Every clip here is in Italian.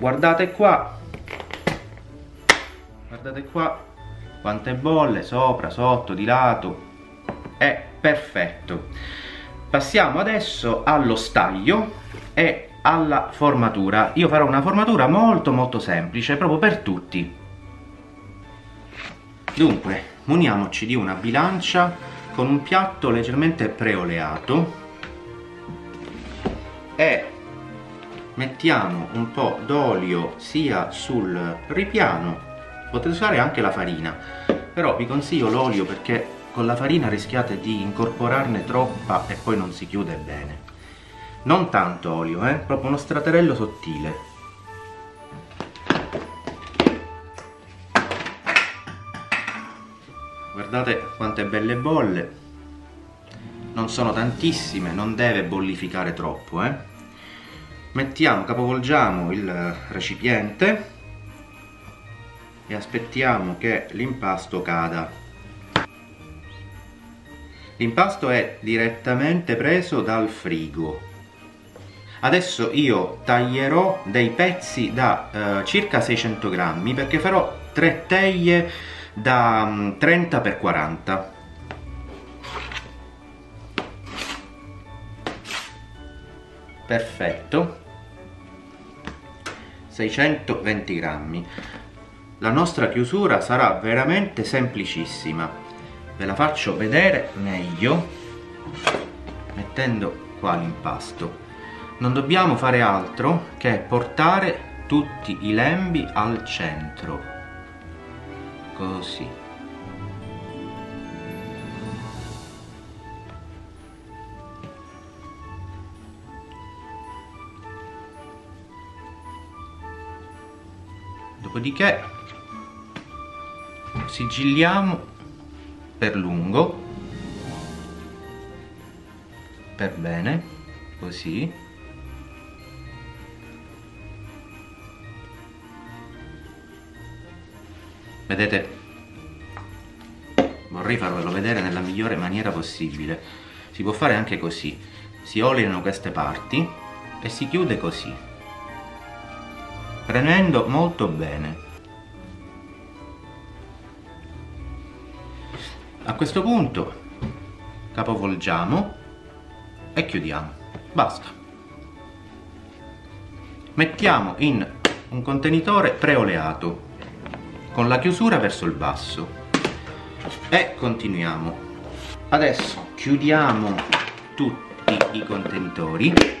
guardate qua. Guardate qua. Quante bolle sopra sotto di lato. È perfetto. Passiamo adesso allo staglio e alla formatura. Io farò una formatura molto molto semplice proprio per tutti. Dunque muniamoci di una bilancia con un piatto leggermente preoleato. E mettiamo un po' d'olio sia sul ripiano potete usare anche la farina però vi consiglio l'olio perché con la farina rischiate di incorporarne troppa e poi non si chiude bene non tanto olio, eh? proprio uno straterello sottile guardate quante belle bolle non sono tantissime, non deve bollificare troppo eh? Mettiamo, capovolgiamo il recipiente e aspettiamo che l'impasto cada. L'impasto è direttamente preso dal frigo. Adesso io taglierò dei pezzi da eh, circa 600 grammi perché farò tre teglie da um, 30 x 40 perfetto 620 grammi. La nostra chiusura sarà veramente semplicissima. Ve la faccio vedere meglio mettendo qua l'impasto. Non dobbiamo fare altro che portare tutti i lembi al centro. Così dopodiché sigilliamo per lungo per bene così. Vedete vorrei farvelo vedere nella migliore maniera possibile. Si può fare anche così. Si oleano queste parti e si chiude così premendo molto bene. A questo punto capovolgiamo e chiudiamo. Basta. Mettiamo in un contenitore preoleato con la chiusura verso il basso. E continuiamo. Adesso chiudiamo tutti i contenitori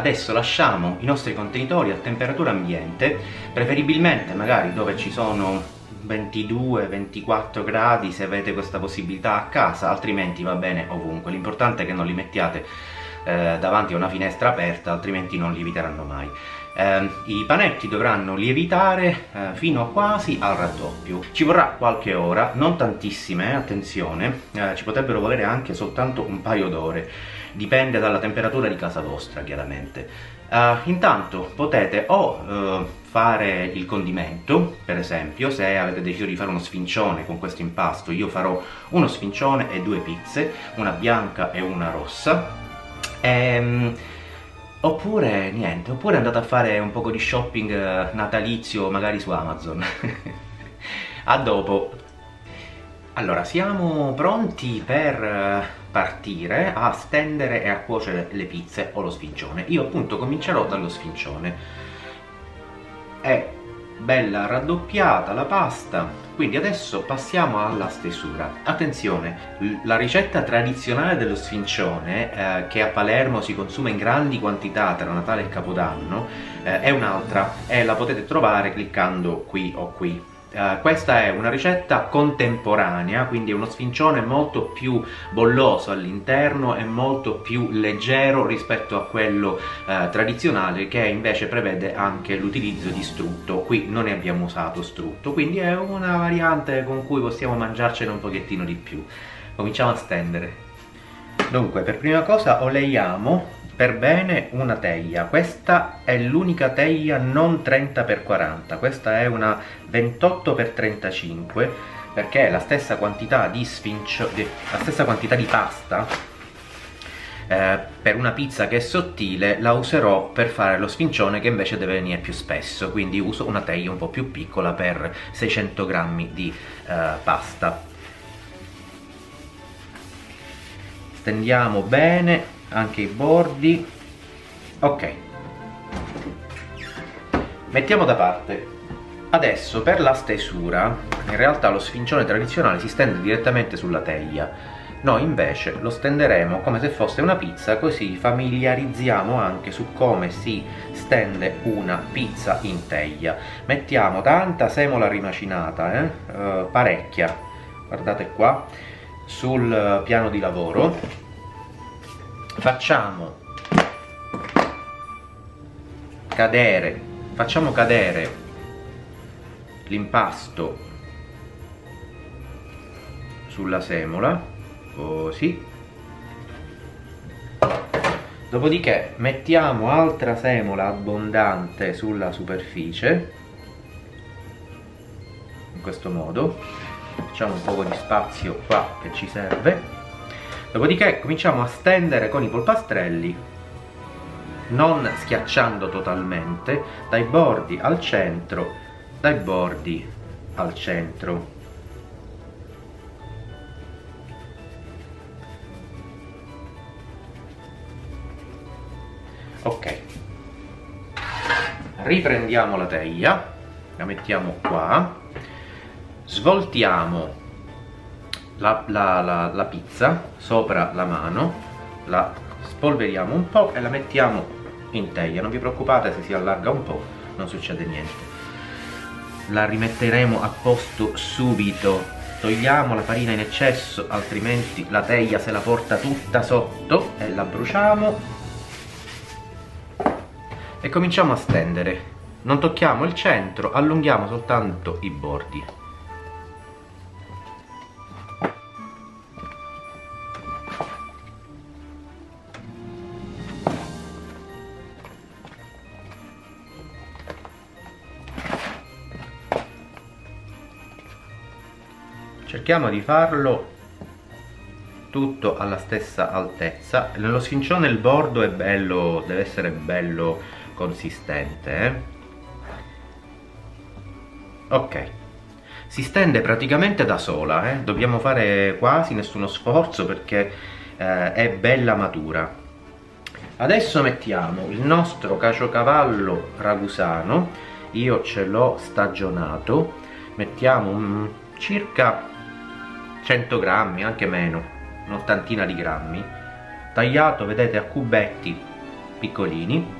adesso lasciamo i nostri contenitori a temperatura ambiente preferibilmente magari dove ci sono 22-24 gradi se avete questa possibilità a casa altrimenti va bene ovunque. L'importante è che non li mettiate eh, davanti a una finestra aperta altrimenti non lieviteranno mai. Eh, i panetti dovranno lievitare eh, fino a quasi al raddoppio. Ci vorrà qualche ora non tantissime attenzione eh, ci potrebbero volere anche soltanto un paio d'ore dipende dalla temperatura di casa vostra chiaramente Uh, intanto potete o uh, fare il condimento, per esempio, se avete deciso di fare uno sfincione con questo impasto, io farò uno sfincione e due pizze, una bianca e una rossa. Ehm, Oppure niente, oppure andate a fare un po' di shopping eh, natalizio magari su Amazon. a dopo. Allora, siamo pronti per partire a stendere e a cuocere le pizze o lo sfincione. Io appunto comincerò dallo sfincione. È bella raddoppiata la pasta, quindi adesso passiamo alla stesura. Attenzione, la ricetta tradizionale dello sfincione, eh, che a Palermo si consuma in grandi quantità tra Natale e Capodanno, eh, è un'altra e la potete trovare cliccando qui o qui. Uh, questa è una ricetta contemporanea, quindi è uno sfincione molto più bolloso all'interno e molto più leggero rispetto a quello uh, tradizionale che invece prevede anche l'utilizzo di strutto. Qui non ne abbiamo usato strutto, quindi è una variante con cui possiamo mangiarcene un pochettino di più. Cominciamo a stendere. Dunque, per prima cosa oleiamo per bene una teglia. Questa è l'unica teglia non 30x40 questa è una 28x35 perché la stessa quantità di sfincio la stessa quantità di pasta eh, per una pizza che è sottile la userò per fare lo sfincione che invece deve venire più spesso, quindi uso una teglia un po' più piccola per 600 grammi di eh, pasta. Stendiamo bene anche i bordi. Ok. Mettiamo da parte. Adesso per la stesura, in realtà lo sfincione tradizionale si stende direttamente sulla teglia noi invece lo stenderemo come se fosse una pizza così familiarizziamo anche su come si stende una pizza in teglia mettiamo tanta semola rimacinata eh? Uh, parecchia guardate qua sul piano di lavoro facciamo cadere facciamo cadere l'impasto sulla semola così. Dopodiché mettiamo altra semola abbondante sulla superficie in questo modo. Facciamo un po' di spazio qua che ci serve dopodiché cominciamo a stendere con i polpastrelli non schiacciando totalmente dai bordi al centro dai bordi al centro. Ok. Riprendiamo la teglia la mettiamo qua svoltiamo la, la, la, la pizza sopra la mano la spolveriamo un po' e la mettiamo in teglia. Non vi preoccupate se si allarga un po' non succede niente. La rimetteremo a posto subito. Togliamo la farina in eccesso altrimenti la teglia se la porta tutta sotto e la bruciamo. E cominciamo a stendere. Non tocchiamo il centro allunghiamo soltanto i bordi cerchiamo di farlo tutto alla stessa altezza. Nello sfincione il bordo è bello deve essere bello consistente eh? ok. Si stende praticamente da sola eh? dobbiamo fare quasi nessuno sforzo perché eh, è bella matura. Adesso mettiamo il nostro caciocavallo ragusano. Io ce l'ho stagionato. Mettiamo un, circa 100 grammi anche meno un'ottantina di grammi tagliato vedete a cubetti piccolini.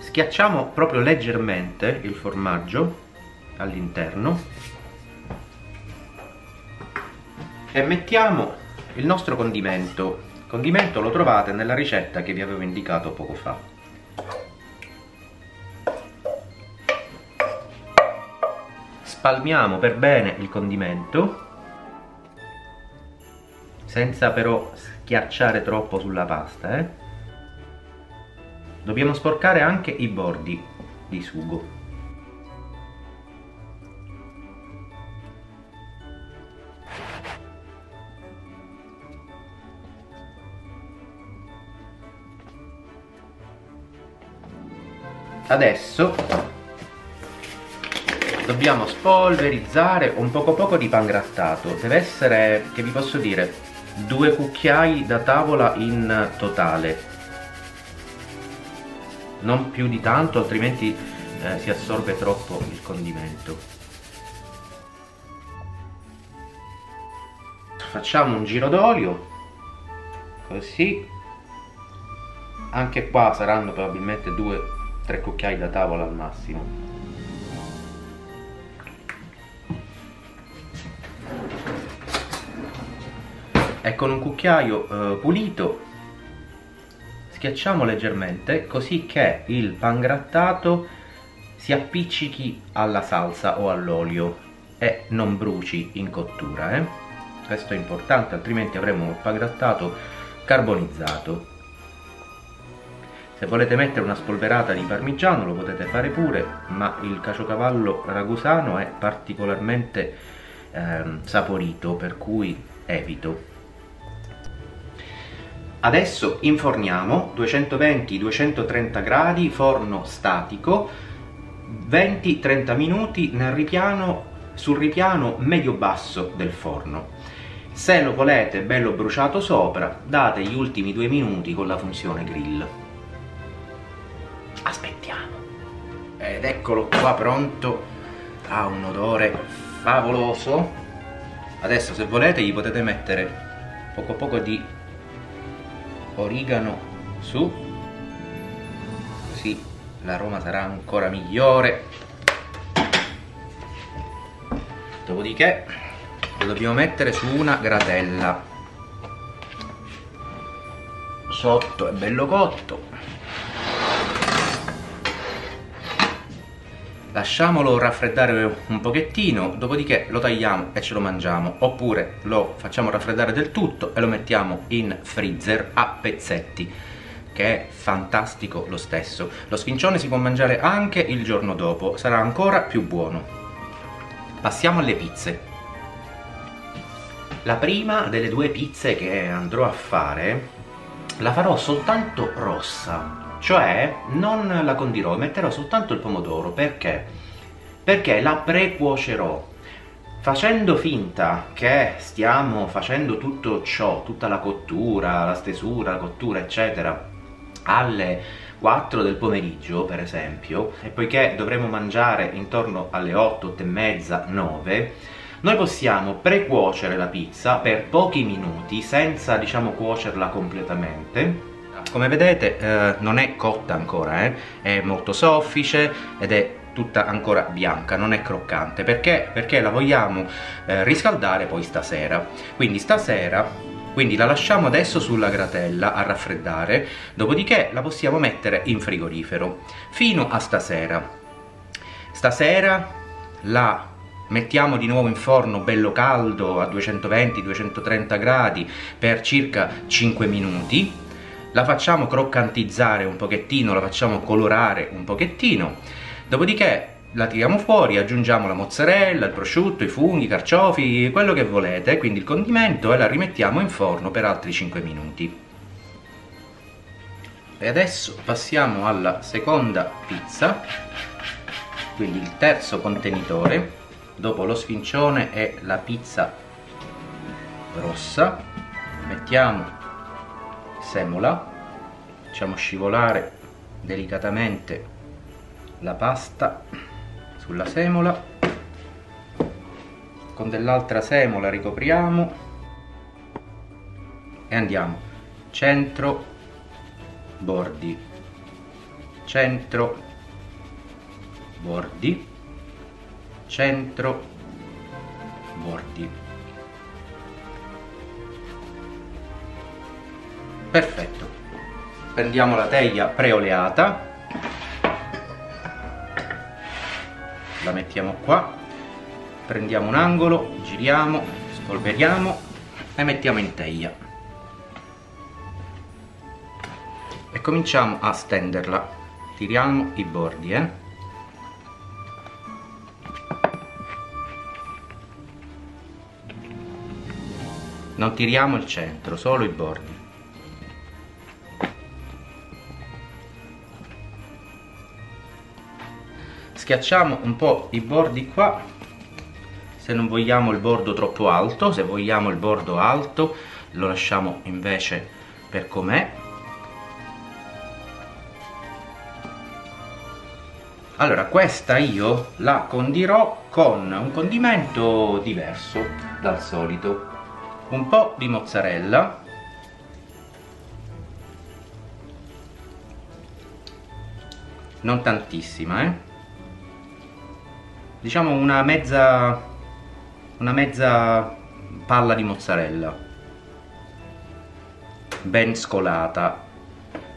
Schiacciamo proprio leggermente il formaggio all'interno e mettiamo il nostro condimento il condimento lo trovate nella ricetta che vi avevo indicato poco fa spalmiamo per bene il condimento senza però schiacciare troppo sulla pasta eh? Dobbiamo sporcare anche i bordi di sugo. Adesso dobbiamo spolverizzare un poco poco di pangrattato. Deve essere, che vi posso dire, due cucchiai da tavola in totale. Non più di tanto altrimenti eh, si assorbe troppo il condimento. Facciamo un giro d'olio così. Anche qua saranno probabilmente 2-3 cucchiai da tavola al massimo. E con un cucchiaio eh, pulito. Schiacciamo leggermente così che il pangrattato si appiccichi alla salsa o all'olio e non bruci in cottura eh? questo è importante altrimenti avremo un pagrattato carbonizzato se volete mettere una spolverata di parmigiano lo potete fare pure ma il caciocavallo ragusano è particolarmente ehm, saporito per cui evito adesso inforniamo 220-230 gradi forno statico 20-30 minuti ripiano sul ripiano medio-basso del forno. Se lo volete bello bruciato sopra, date gli ultimi due minuti con la funzione grill. Ed eccolo qua pronto. Ha un odore favoloso. Adesso se volete gli potete mettere poco poco di origano su. Così l'aroma sarà ancora migliore dopodiché lo dobbiamo mettere su una gratella sotto è bello cotto lasciamolo raffreddare un pochettino dopodiché lo tagliamo e ce lo mangiamo. Oppure lo facciamo raffreddare del tutto e lo mettiamo in freezer a pezzetti che è fantastico lo stesso. Lo sfincione si può mangiare anche il giorno dopo sarà ancora più buono. Passiamo alle pizze. La prima delle due pizze che andrò a fare la farò soltanto rossa, cioè non la condirò, metterò soltanto il pomodoro, perché? Perché la precuocerò. Facendo finta che stiamo facendo tutto ciò, tutta la cottura, la stesura, la cottura, eccetera, alle 4 del pomeriggio per esempio e poiché dovremo mangiare intorno alle 8, 8 e mezza, 9 noi possiamo precuocere la pizza per pochi minuti senza diciamo cuocerla completamente come vedete eh, non è cotta ancora eh? è molto soffice ed è tutta ancora bianca, non è croccante perché? Perché la vogliamo eh, riscaldare poi stasera quindi stasera quindi la lasciamo adesso sulla gratella a raffreddare, dopodiché la possiamo mettere in frigorifero fino a stasera. Stasera la mettiamo di nuovo in forno bello caldo a 220-230 gradi per circa 5 minuti, la facciamo croccantizzare un pochettino, la facciamo colorare un pochettino, dopodiché la tiriamo fuori, aggiungiamo la mozzarella, il prosciutto, i funghi, i carciofi, quello che volete, quindi il condimento e la rimettiamo in forno per altri 5 minuti. E adesso passiamo alla seconda pizza, quindi il terzo contenitore, dopo lo sfincione e la pizza rossa, mettiamo semola, facciamo scivolare delicatamente la pasta sulla semola. Con dell'altra semola ricopriamo e andiamo. Centro bordi. Centro bordi. Centro bordi perfetto. Prendiamo la teglia preoleata. La mettiamo qua. Prendiamo un angolo giriamo spolveriamo e mettiamo in teglia. E cominciamo a stenderla. Tiriamo i bordi eh. Non tiriamo il centro solo i bordi schiacciamo un po' i bordi qua. Se non vogliamo il bordo troppo alto se vogliamo il bordo alto lo lasciamo invece per com'è. Allora questa io la condirò con un condimento diverso dal solito. Un po' di mozzarella. Non tantissima eh diciamo una mezza una mezza palla di mozzarella. Ben scolata.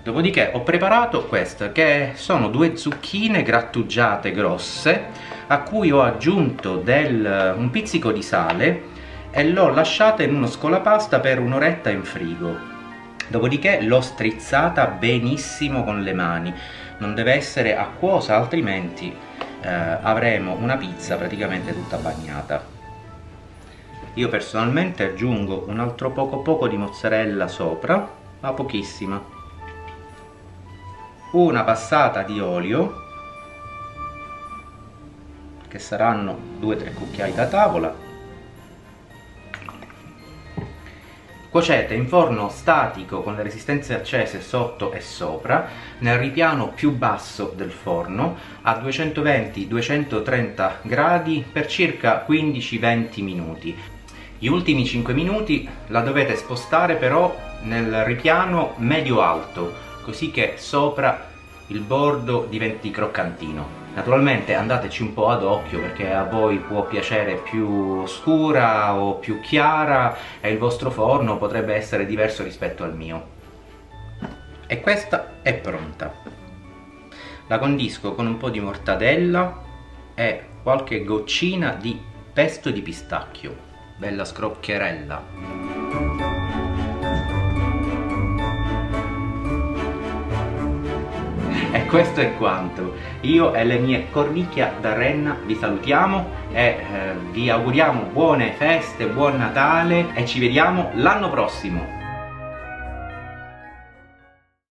Dopodiché ho preparato queste che sono due zucchine grattugiate grosse a cui ho aggiunto del, un pizzico di sale e l'ho lasciata in uno scolapasta per un'oretta in frigo. Dopodiché l'ho strizzata benissimo con le mani, non deve essere acquosa altrimenti eh, avremo una pizza praticamente tutta bagnata. Io personalmente aggiungo un altro poco poco di mozzarella sopra, ma pochissima. Una passata di olio, che saranno 2-3 cucchiai da tavola, Cuocete in forno statico con le resistenze accese sotto e sopra, nel ripiano più basso del forno, a 220-230 gradi per circa 15-20 minuti. Gli ultimi 5 minuti la dovete spostare però nel ripiano medio-alto, così che sopra il bordo diventi croccantino. Naturalmente andateci un po' ad occhio perché a voi può piacere più scura o più chiara e il vostro forno potrebbe essere diverso rispetto al mio. E questa è pronta. La condisco con un po' di mortadella e qualche goccina di pesto di pistacchio. Bella scrocchierella. Questo è quanto. Io e le mie cornicchia da renna vi salutiamo e eh, vi auguriamo buone feste, buon Natale e ci vediamo l'anno prossimo.